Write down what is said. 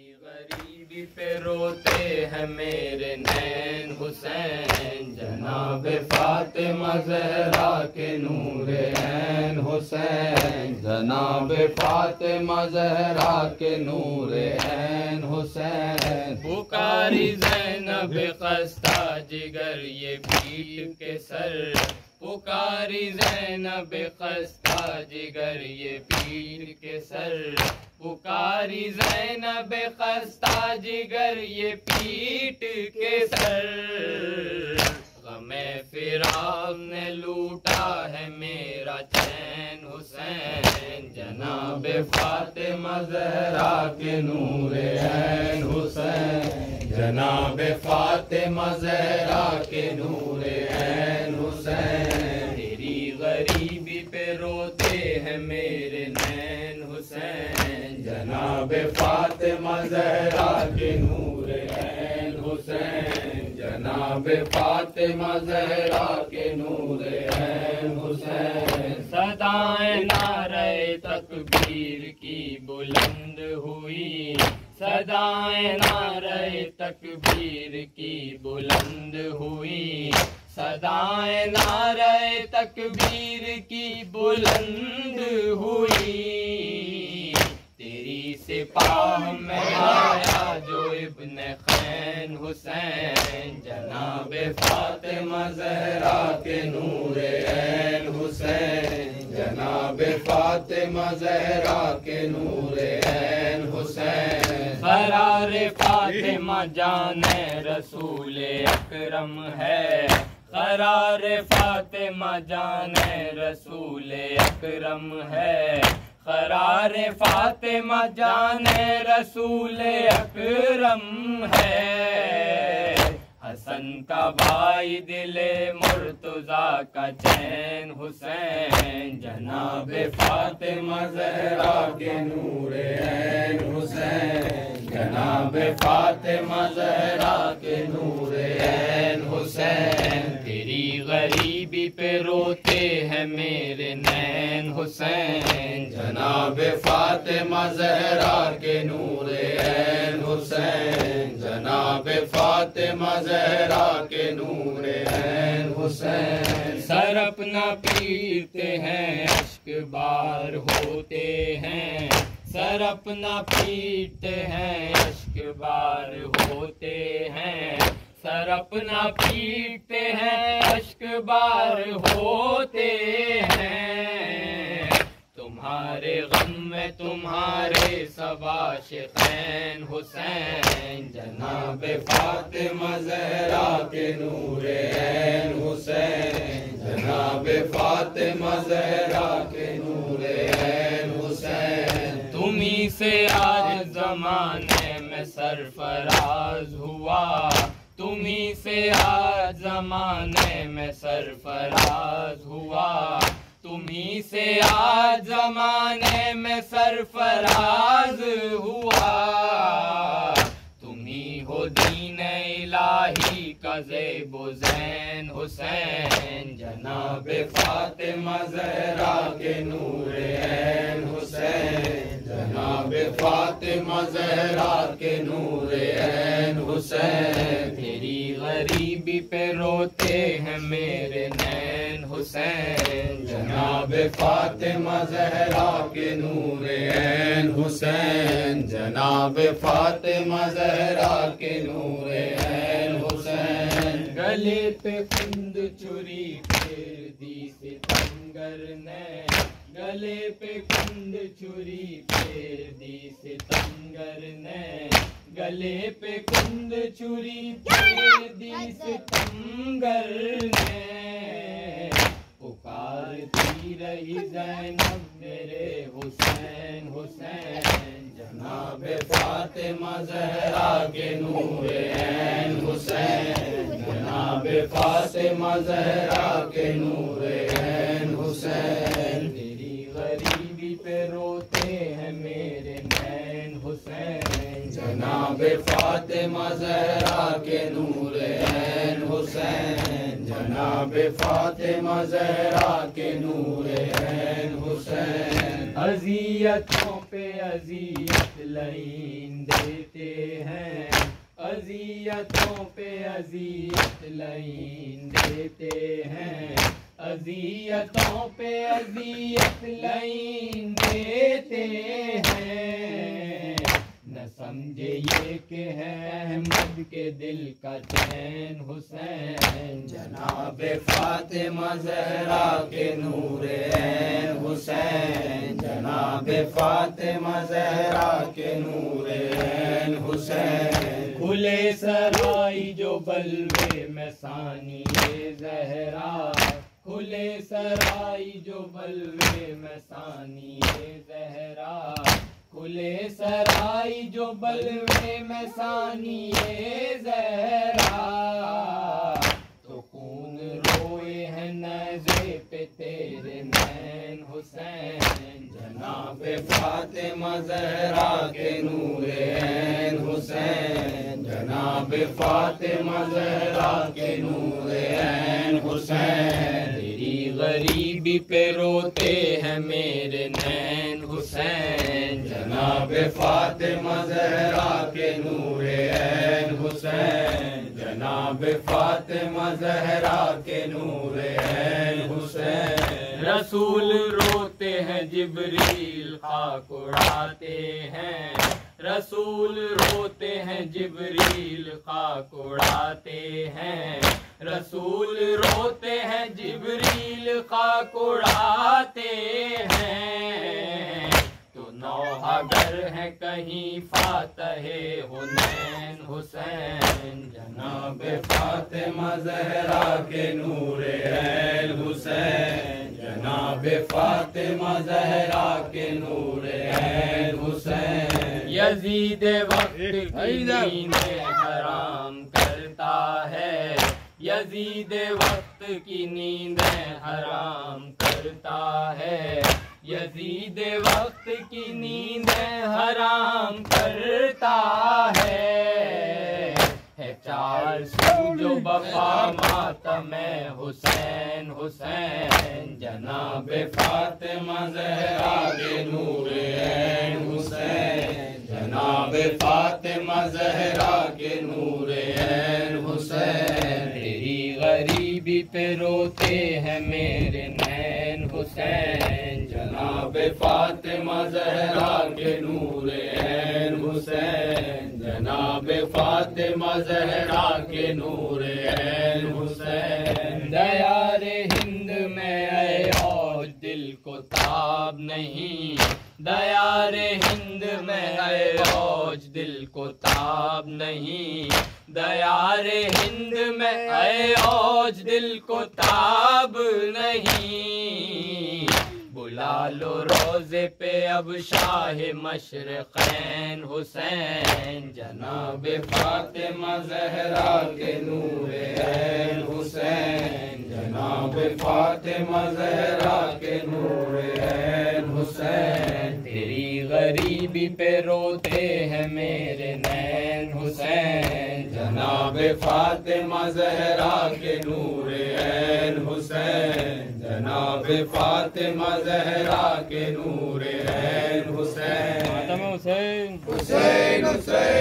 गरीबी पे रोते हैं मेरे नैन हुसैन। जनाब फातिमा जहरा के नूर ऐन हुसैन। जनाब फातिमा जहरा के नूर ऐन हुसैन। पुकारी जैनब खस्ता जिगर ये पीर के सर पुकारी जैनब खस्ता जिगर ये पीर के सर। पुकारी जैनब खस्ता जिगर ये पीट के सर। गमे फिराक ने लूटा है मेरा चैन हुसैन। जनाब फातिमा जहरा के नूर ऐन हुसैन। जनाब फातिमा जहरा के नूर ऐन हुसैन। जहरा के नूर ऐन हुसैन, जनाब फातिमा जहरा के नूर ऐन हुसैन। सदाएँ नारे तकबीर की बुलंद हुई। सदाएँ नारे तकबीर की बुलंद हुई। सदाएँ नारे तकबीर की बुलंद हुई। सिपाह में आया जो इब्न खैन हुसैन जनाब फातिमा जहरा के नूर ऐन हुसैन जनाब फातिमा जहरा के नूर ऐन हुसैन करार फातिमा जाने रसूल अकरम है। करार फातिमा जाने रसूल अकरम है। करार फातिमा जाने रसूल अकरम है। हसन का भाई दिले मुर्तजा का चैन हुसैन, जनाब फातिमा जहरा के नूर ऐन हुसैन, जनाब फातिमा जहरा के नूर ऐन हुसैन। गरीबी पे रोते हैं मेरे नैन हुसैन। जनाब फातिमा जहरा के नूर ऐन हुसैन। जनाब फातिमा जहरा के नूर ऐन हुसैन। सर अपना पीते हैं, अश्क बार होते हैं। सर अपना पीते हैं, अश्क बार होते हैं। सर अपना पीटते हैं, अश्क बार होते हैं। तुम्हारे गम में तुम्हारे सबाशैन हुसैन जनाब फातिमा जहरा के नूर ऐन हुसैन जनाब फातिमा जहरा के नूर ऐन हुसैन। तुम्ही से आज जमाने में सरफराज तुम्ही से आज जमाने में सरफराज हुआ। तुम्ही से आज जमाने में सरफराज हुआ। इलाही का जेबो हुसैन, जनाब फातिमा जहरा के नूर ऐन हुसैन, जनाब फातिमा जहरा के नूर ऐन हुसैन। तेरी गरीबी पे रोते हैं मेरे नैन हुसैन जनाब फातिमा जहरा के नूर ऐन हुसैन, जनाब फातिमा जहरा के नूर ऐन हुसैन। गले पे कुंद चुरी फेर दी सितंगर ने, गले पे कुंद चुरी फेर दी सितंगर ने, गले पे कुंद चुरी फेर दी सितंगर ने। रही जैनब मेरे हुसैन हुसैन। जनाब फातिमा जहरा के नूरे ऐन हुसैन। जनाब फातिमा जहरा के नूरे ऐन हुसैन। तेरी गरीबी पे रोते जनाब फातिमा जहरा के नूर ऐन हुसैन। जनाब फातिमा जहरा के नूर ऐन हुसैन। अजियतों पे अजियत लईन देते हैं। अजियतों पे अजियत लाइन देते हैं। अजियतों पे अजियत लाइन देते हैं। समझे ये कि है अहमद के दिल का चैन हुसैन। जनाब फातिमा जहरा के नूर हुसैन। जनाब फातिमा जहरा के नूर हुसैन। खुले सराई जो बलवे में सानी जहरा। खुले सराई जो बलवे में सानी जहरा। खुले सराई जो बलवे में सानी ये जहरा। तो खून रोए हैं नजे पे तेरे नैन हुसैन। जनाब फातिमा जहरा के नूर ऐन हुसैन। जनाब फातिमा जहरा के नूर ऐन हुसैन। गरीबी पे रोते हैं मेरे नैन हुसैन। जनाब फातिमा जहरा के नूर ऐन हुसैन। जनाब फातिमा जहरा के नूर ऐन हुसैन। रसूल रोते हैं, जिबरील खाक उड़ाते हैं। रसूल रोते हैं, जिबरील खाक उड़ाते हैं। रसूल रोते हैं जिबरील का उड़ाते हैं। तो नौहागर है कहीं फातहे हुनैन हुसैन। जनाब फातिमा जहरा के नूर ऐन हुसैन। जनाब फातिमा जहरा के नूर ऐन हुसैन। यजीद वक्त हराम करता है। यजीद वक्त की नींद हराम करता है। यजीद वक्त की नींद हराम करता है। चार सू जो बपा मातम हुसैन हुसैन, जनाब फातिमा जहरा के नूर ऐन हुसैन, जनाब फातिमा जहरा के नूर ऐन पे रोते हैं मेरे नैन हुसैन। जनाब फातिमा जहरा के नूर ऐन हुसैन। जनाब फातिमा जहरा के नूर ऐन हुसैन। दयारे हिंद में आए और दिल को ताब नहीं। दयारे हिंद में आए और दिल को ताब नहीं। दयारे हिंद में आए और दिल को ताब नहीं। बुला लो रोज़े पे अब शाह मशरक़ैन हुसैन। जनाब फातिमा जहरा के नूर ऐन हुसैन। जनाब फातिमा जहरा के नूर ऐन हुसैन। तेरी गरीबी पे रोते हैं मेरे नैन हुसैन। जनाब फातिमा जहरा के नूर ऐन हुसैन। जनाब फातिमा जहरा के नूर ऐन हुसैन। हुसैन। हुसैन हुसैन।